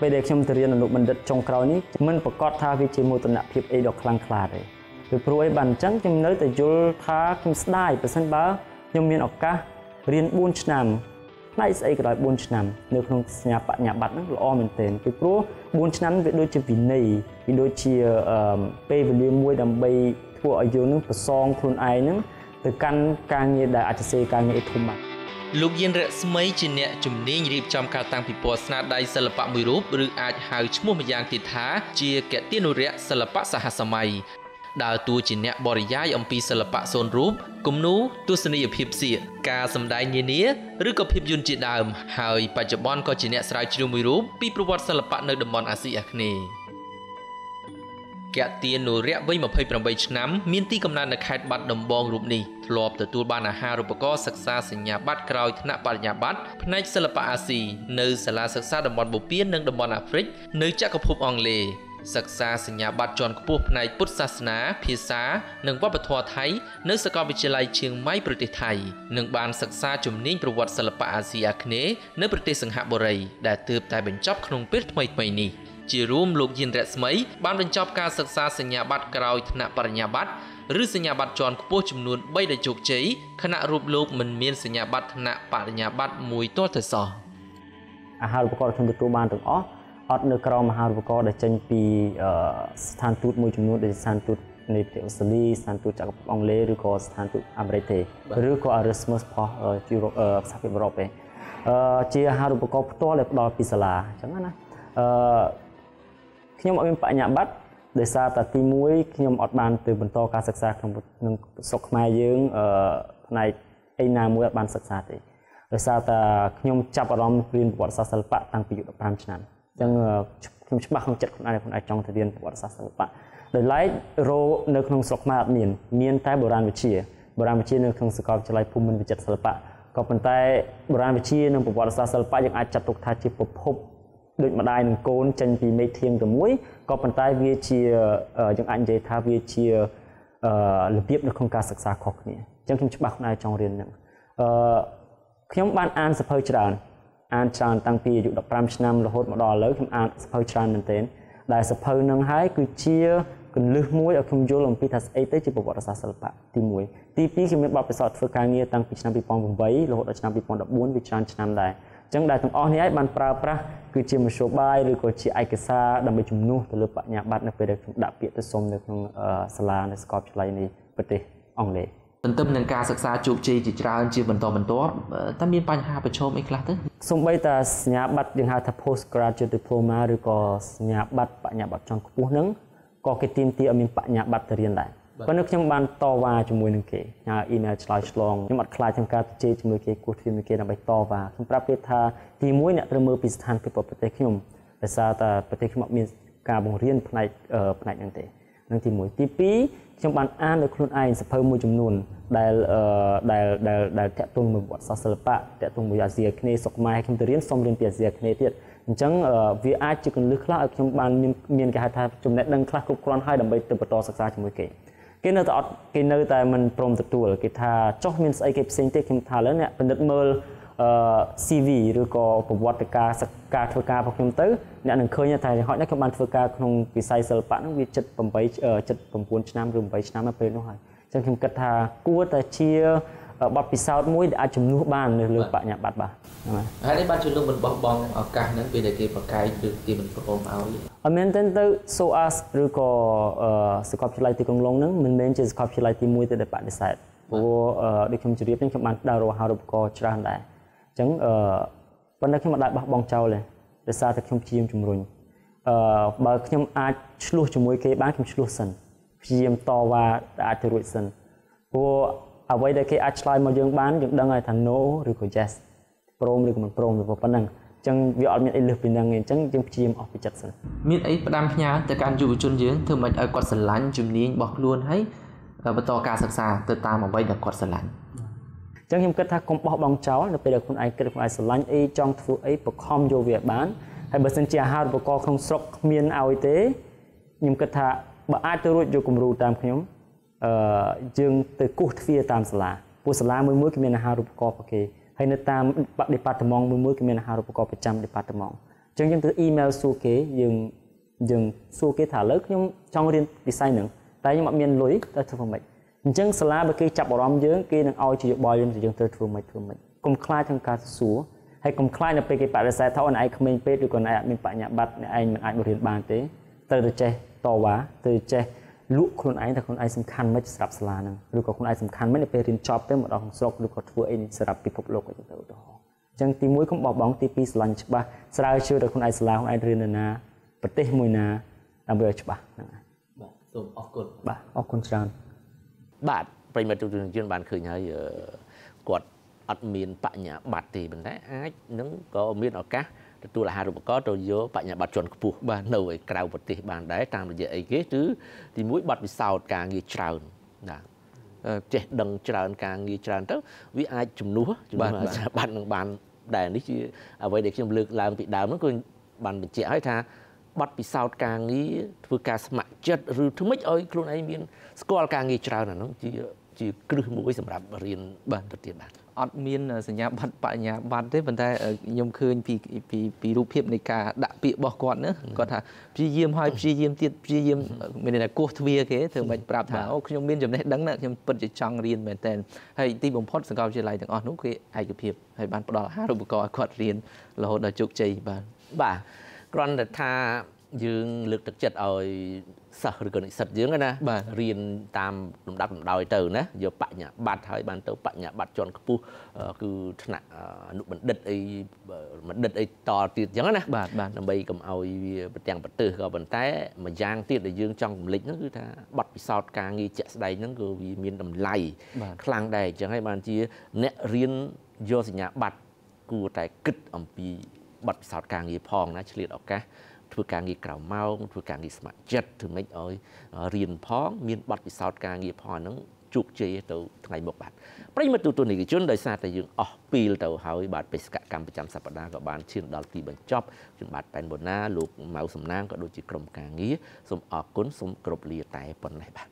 ពេលដែលខ្ញុំទៅរៀនអនុបណ្ឌិតចុងក្រោយនេះមិនប្រកាសថាវាជាមោទនភាពអីដ៏ខ្លាំងក្លាទេពីព្រោះអីបានអញ្ចឹងខ្ញុំនៅតែយល់ថាខ្ញុំស្ដាយប្រសិនបើខ្ញុំមានឱកាសរៀន4ឆ្នាំផ្នែកស្អីក៏ដោយ4ឆ្នាំនៅក្នុងសញ្ញាបញ្ញាបត្រហ្នឹងល្អមែនទែនពីព្រោះ4ឆ្នាំវាដូចជាវិន័យវាដូចជាពេលវេលាមួយដើម្បីធ្វើឲ្យយើងនឹងប្រសងខ្លួនឯងហ្នឹងទៅកាន់ការងារដែលអាចសេការងារធំបាន លោកយានរស្មីជាអ្នកជំនាញរៀបចំការតាំងពិព័រណ៍ស្នាដៃសិល្បៈមួយរូបឬអាចហៅឈ្មោះម្យ៉ាងទៀតថាជាកតិនុរៈសិល្បៈសហសម័យដើរតួជាអ្នកបរិយាយអំពីសិល្បៈសូនរូបគំនូទស្សនីយភាពសៀកការសម្ដែងនានាឬក៏ភាពយន្តជាដើម ហើយបច្ចុប្បន្នក៏ជាអ្នកស្រាវជ្រាវមួយរូបពីប្រវត្តិសិល្បៈនៅតំបន់អាស៊ីអាគ្នេយ៍ កទានុរៈវ័យ28ឆ្នាំមានទីកំណើតនៅខេត្តបាត់ដំបងរូបនេះធ្លាប់ទទួលបានអាហារូបករណ៍សិក្សាសញ្ញាបត្រក្រោយថ្នាក់បរិញ្ញាបត្រផ្នែកសិល្បៈអាស៊ីនៅសាលាសិក្សាតំបន់បូព៌ានិងតំបន់អាហ្វ្រិកនៅចក្រភពអង់គ្លេសសិក្សាសញ្ញាបត្រជាន់ខ្ពស់ផ្នែកពុទ្ធសាសនា ភាសា និងវប្បធម៌ថៃនៅសាកលវិទ្យាល័យឈៀងម៉ៃប្រទេសថៃនិងបានសិក្សាជំនាញប្រវត្តិសិល្បៈអាស៊ីអាគ្នេយ៍នៅប្រទេសសិង្ហបុរីដែលទើបតែបញ្ចប់ក្នុងពេលថ្មីៗនេះ ជារួមលោកយិនរស្មីបានបញ្ចប់ការសិក្សាសញ្ញាបត្រក្រោយថ្នាក់បរិញ្ញាបត្រឬសញ្ញាបត្រជាន់ខ្ពស់ចំនួន3ដែលជោគជ័យខណៈរូបលោកមិនមានសញ្ញាបត្រថ្នាក់បរិញ្ញាបត្រមួយទាល់តែសោះអាហារូបករណ៍ខ្ញុំទទួលបានទាំងអស់អត់នៅក្រមមហារូបករណ៍ដែលចេញពីស្ថានទូតមួយចំនួនដូចស្ថានទូតនៃប្រទេសអូស្ត្រាលីស្ថានទូតចក្រភពអង់គ្លេសឬក៏ស្ថានទូតអាមេរិកទេឬក៏ Erasmus ផងយុរ៉ុបសហភាពអឺរ៉ុបទេជាអាហារូបករណ៍ផ្ទាល់ដែលផ្ដល់ពីសាលាអញ្ចឹងណាអឺ ខ្ញុំអត់មានបញ្ញាបត្រដោយសារតែទី1ខ្ញុំអត់បានទៅបន្តការសិក្សាក្នុងក្នុងស្រុកខ្មែរយើងអឺផ្នែកអីណាមួយអត់បានសិក្សាទេដោយសារតែខ្ញុំចាប់អារម្មណ៍រៀនប្រវត្តិសាស្ត្រសិល្បៈតាំងពីអាយុ15ឆ្នាំអញ្ចឹងខ្ញុំច្បាស់ក្នុងចិត្តខ្លួនឯងខ្លួនឯងចង់ទៅរៀនប្រវត្តិសាស្ត្រសិល្បៈដោយឡែករោនៅក្នុងស្រុកខ្មែរអត់មានមានតែបុរាណវិទ្យាបុរាណវិទ្យានៅក្នុងសាកលវិទ្យាល័យភូមិន្ទវិចិត្រសិល្បៈក៏ប៉ុន្តែបុរាណវិទ្យានិងប្រវត្តិសាស្ត្រសិល្បៈយើងអាចចាត់ទុកថាជាប្រភព ដូចម្ដាយនិងកូនចេញពីមេធាងទៅមួយក៏ប៉ុន្តែវាជាយើងអាចនិយាយថាវាជារបៀបនៅក្នុងការសិក្សាខុសគ្នាអញ្ចឹងខ្ញុំច្បាស់ខ្លួនឯងចង់រៀនហ្នឹងអឺខ្ញុំបានអានសភៅច្រើនអានច្រើនតាំងពីអាយុ15ឆ្នាំរហូតមកដល់ឥឡូវខ្ញុំអានសភៅច្រើនមែនទែនដែលសភៅនឹងហើយគឺជាកលឹះមួយឲ្យខ្ញុំយល់អំពីថាស្អីទៅជាប្រវត្តិសាស្ត្រសិល្បៈទី1ទី2ខ្ញុំមានបទពិសោធន៍ធ្វើការងារតាំងពីឆ្នាំ2008រហូតដល់ឆ្នាំ2014វាច្រើនឆ្នាំដែរ អញ្ចឹងដែលទាំងអស់នេះឯងបានប្រើប្រាស់គឺជាមធ្យោបាយឬក៏ជាឯកសារដើម្បីជំនួសទៅលើបញ្ញាបត្រនៅពេលដែលខ្ញុំដាក់ពាក្យទៅសុំនៅក្នុងសាលានៅសាកលវិទ្យាល័យនៃប្រទេសអង់គ្លេសទន្ទឹមនឹងការសិក្សាជោគជ័យជាច្រើនជាបន្តបន្ទាប់តើមានបញ្ហាប្រឈមអីខ្លះទៅសូម្បីតែសញ្ញាបត្រយើងហៅថា postgraduate diploma ឬក៏សញ្ញាបត្របញ្ញាបត្រចុងខ្ពស់ហ្នឹងក៏គេទាមទារឲ្យមានបញ្ញាបត្រទៅរៀនដែរ ប៉ុន្តែខ្ញុំបានតវ៉ាជាមួយនឹងគេហៅអ៊ីមែលឆ្លើយឆ្លងខ្ញុំអត់ខ្លាចក្នុងការជេរជាមួយគេគោះទ្វារមួយគេដើម្បីតវ៉ាខ្ញុំប្រាប់គេថាទី1អ្នកត្រូវមើលពីស្ថានភាពប្រទេសខ្ញុំដោយសារតែប្រទេសខ្ញុំអត់មានការបង្រៀនផ្នែកផ្នែកហ្នឹងទេនឹងទី1ទី2ខ្ញុំបានអាននៅខ្លួនឯងសភៅមួយចំនួនដែលដែលដែលដែលតាក់ទងនឹងវត្តសាស្ត្រសិល្បៈតាក់ទងមួយអាស៊ីអាគ្នេយ៍សុកម៉ែខ្ញុំទៅរៀនសូមរៀនពីអាស៊ីអាគ្នេយ៍ទៀតអញ្ចឹងវាអាចជាកន្លឹះខ្លះឲ្យខ្ញុំបានមានមានគេហៅថាចំណេះដឹងខ្លះគ្រប់គ្រាន់ហើយដើម្បីទៅបន្តសិក្សាជាមួយគេ គេនៅតែអត់គេនៅតែមិនព្រមទទួលគេថាចុះមានស្អីគេផ្សេងទៀតខ្ញុំថាលើអ្នកពិនិត្យមើលអឺ CV ឬក៏ប្រវត្តិការការធ្វើការរបស់ខ្ញុំទៅអ្នកនឹងឃើញថាហត់នេះខ្ញុំបានធ្វើការក្នុងវិស័យសិល្បៈហ្នឹងវា78 79ឆ្នាំឬ8ឆ្នាំទៅពេលនោះហើយអញ្ចឹងខ្ញុំគិតថាគួរតែជា បទពិសោធន៍មួយដែលអាចជំនួសបាននៅលើបញ្ញាបត្របាទហើយនេះបានជួយលោកមិនបោះបង់ឱកាសហ្នឹងពេលដែលគេប្រកែកឬគេមិនព្រមឲ្យអត់មែនទេទៅ SOAS ឬក៏សាកលវិទ្យាល័យទីក្រុងឡុងហ្នឹងមិនមែនជាសាកលវិទ្យាល័យទី1ទេដែលបដិសេធព្រោះដូចខ្ញុំជម្រាបនេះខ្ញុំបានដើររហៅរូបករណ៍ច្រើនដែរអញ្ចឹងអឺប៉ុន្តែខ្ញុំមិនដែលបោះបង់ចោលទេដោយសារតែខ្ញុំព្យាយាមជំរុញអឺបើខ្ញុំអាចឆ្លោះជាមួយគេបានខ្ញុំឆ្លោះសិនព្យាយាមតវ៉ាអាចទៅរួចសិនព្រោះ អ្វីដែលគេអាចឆ្លើយមកយើងបានយើងដឹងហើយថា no ឬក៏ yes ព្រមឬក៏មិនព្រមទៅប៉ុណ្ណឹងអញ្ចឹងវាអត់មានអីលើសពីហ្នឹងទេអញ្ចឹងយើងព្យាយាមអស់ពីចិត្តសិនមានអីផ្ដាំផ្ញើទៅកាន់យុវជនយើងធ្វើម៉េចឲ្យគាត់ស្រឡាញ់ជំនាញរបស់ខ្លួនហើយបន្តការសិក្សាទៅតាមអ្វីដែលគាត់ស្រឡាញ់អញ្ចឹងខ្ញុំគិតថាកុំបោះបង់ចោលនៅពេលដែលខ្លួនឯងគិតខ្លួនឯងស្រឡាញ់អីចង់ធ្វើអីបខំយកវាបានហើយបើសិនជាអាហារូបករណ៍ក្នុងស្រុកគ្មានឲ្យទេខ្ញុំគិតថាបើអាចទៅរួចយកគំរូតាមខ្ញុំ អឺយើងទៅគោះទ្វារតាមសាលាពួកសាលាមួយមួយគឺមានអាហារូបករណ៍របស់គេហើយនៅតាម department មួយមួយគឺមានអាហារូបករណ៍ប្រចាំ department អអញ្ចឹងយើងទៅ email សួរគេយើងយើងសួរគេថាលើខ្ញុំចង់រៀនវិស័យហ្នឹងតែខ្ញុំអត់មានលុយទៅធ្វើម៉េចអញ្ចឹងសាលាបើគេចាប់អារម្មណ៍យើងគេនឹងឲ្យជាយោបល់យើងទៅយើងត្រូវធ្វើម៉េចធ្វើម៉េចកុំខ្លាចក្នុងការសួរហើយកុំខ្លាចនៅពេលគេបដិសេធថាអូនឯងក្មេងពេកឬក៏ឯងអត់មានបញ្ញាបត្រឯងមិនអាចមករៀនបានទេត្រូវតែចេះតវ៉ាត្រូវចេះ លក់ខ្លួនឯងថាខ្លួនឯងសំខាន់មិនសម្រាប់សាលាហ្នឹងឬក៏ខ្លួនឯងសំខាន់មិននៅពេលរៀនចប់ទៅមកដល់ក្នុងស្រុកឬក៏ធ្វើអីសម្រាប់ពិភពលោកអីទៅឧទាហរណ៍អញ្ចឹងទី1កុំបោះបង់ទី2ស្រឡាញ់ច្បាស់ស្រាវជ្រាវដល់ខ្លួនឯងសាលាខ្លួនឯងរៀននៅណាប្រទេសមួយណាដើម្បីឲ្យច្បាស់ហ្នឹងហើយបាទសូមអរគុណបាទអរគុណច្រើនបាទប្រិមត្តទូទាំងជនបានឃើញហើយគាត់អត់មានបញ្ញាបត្រទេប៉ុន្តែអាចនឹងក៏មានឱកាស ទទួលអាហារូបករណ៍ទៅយកបញ្ញាបត្រជាន់ខ្ពស់បាទនៅឯក្រៅប្រទេសបានដែរតាមរយៈអីគេគឺទីមួយប័ណ្ណពិសោធន៍ការងារច្រើនបាទចេះដឹងច្រើនការងារច្រើនទៅវាអាចជំនួសជំនួសបាត់នឹងបានដែរនេះជាអ្វីដែលខ្ញុំលើកឡើងពីដើមហ្នឹងគឺបានបញ្ជាក់ឲ្យថាប័ណ្ណពិសោធន៍ការងារធ្វើការស្ម័គ្រចិត្តឬធ្វើម៉េចឲ្យខ្លួនឯងមានស្គាល់ការងារច្រើនអាហ្នឹងជាជាគ្រឹះមួយសម្រាប់រៀនបាទទៅទៀតបាទ អត់មានសញ្ញាបត្របញ្ញាបត្រទេប៉ុន្តែខ្ញុំឃើញពីពីពីរូបភាពនៃការដាក់ពាក្យរបស់គាត់ណាគាត់ថាព្យាយាមហើយព្យាយាមទៀតព្យាយាមមានតែគោះទ្វារគេធ្វើមិនប្រាប់ថាអូខ្ញុំមានចំណេះដឹងណាខ្ញុំពិតជាចង់រៀនមែនតើហើយទីបំផុតសាកលវិទ្យាល័យទាំងអស់នោះគឺឯកភាពហើយបានផ្ដល់អាហារូបករណ៍ឲ្យគាត់រៀនរហូតដល់ជោគជ័យបាទបាទគ្រាន់តែថាយើងលើកទឹកចិត្តឲ្យ សិស្សឬក៏និស្សិតយើងណាបាទរៀនតាមលំដាប់លំដោយទៅណាយកបញ្ញាបត្រហើយបានទៅបញ្ញាបត្រជាន់ខ្ពស់គឺថ្នាក់អនុបណ្ឌិតអីបណ្ឌិតអីតទៀតអញ្ចឹងណាបាទបាទដើម្បីកុំឲ្យវាប្រទាំងប្រទើសក៏ប៉ុន្តែមួយយ៉ាងទៀតដែលយើងចង់រំលឹកហ្នឹងគឺថាបទពិសោធន៍ការងារជាក់ស្ដែងហ្នឹងគឺវាមានតម្លៃខ្លាំងដែរអញ្ចឹងហើយបានជាអ្នករៀនយកសញ្ញាបត្រគួរតែគិតអំពីបទពិសោធន៍ការងារផងណាឆ្លៀតឱកាស ធ្វើការងារក្រៅម៉ោងធ្វើការងារស្ម័គ្រចិត្តធ្វើម៉េចឲ្យរៀនផង មានបទពិសោធន៍ការងារផងហ្នឹងជោគជ័យទៅថ្ងៃមុខបាទប្រិមត្តទូទនិកជនដោយសារតែយើងអស់ពីលទៅហើយបាទបេសកកម្មប្រចាំសប្តាហ៍ក៏បានឈានដល់ទីបញ្ចប់ខ្ញុំបាទប៉ែនបូណាលោកម៉ៅសំណាងក៏ដូចជាក្រុមការងារសូមអរគុណសូមគោរពលាតែប៉ុណ្ណេះបាទ